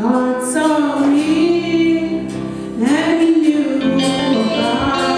God saw me and he knew about